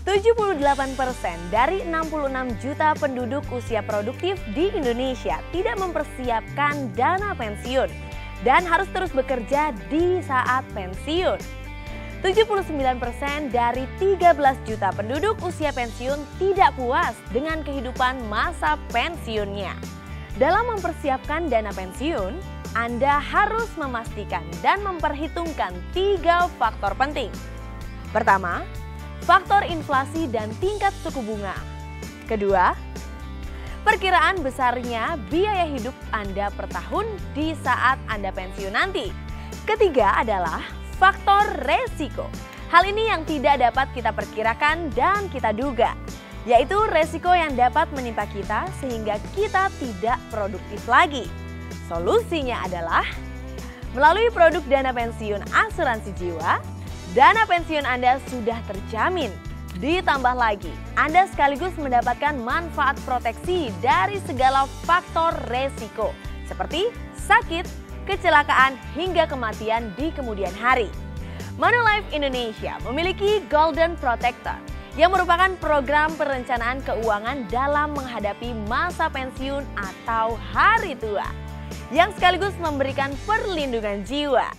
78% dari 66 juta penduduk usia produktif di Indonesia tidak mempersiapkan dana pensiun dan harus terus bekerja di saat pensiun. 79% dari 13 juta penduduk usia pensiun tidak puas dengan kehidupan masa pensiunnya. Dalam mempersiapkan dana pensiun, Anda harus memastikan dan memperhitungkan tiga faktor penting. Pertama, faktor inflasi dan tingkat suku bunga. Kedua, perkiraan besarnya biaya hidup Anda per tahun di saat Anda pensiun nanti. Ketiga adalah faktor resiko. Hal ini yang tidak dapat kita perkirakan dan kita duga, yaitu resiko yang dapat menimpa kita sehingga kita tidak produktif lagi. Solusinya adalah melalui produk dana pensiun asuransi jiwa, dana pensiun Anda sudah terjamin. Ditambah lagi, Anda sekaligus mendapatkan manfaat proteksi dari segala faktor resiko seperti sakit, kecelakaan, hingga kematian di kemudian hari. Manulife Indonesia memiliki Golden Protector yang merupakan program perencanaan keuangan dalam menghadapi masa pensiun atau hari tua yang sekaligus memberikan perlindungan jiwa